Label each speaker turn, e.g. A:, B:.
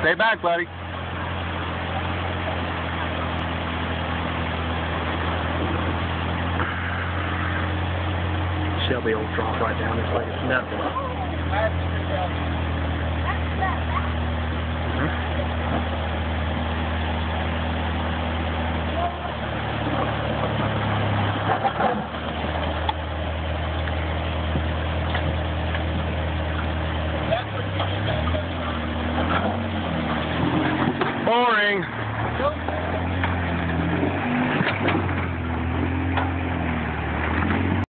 A: Stay back, buddy.
B: Shelby will drop right down. It's like it's nothing. Mm -hmm. Thank you. thing.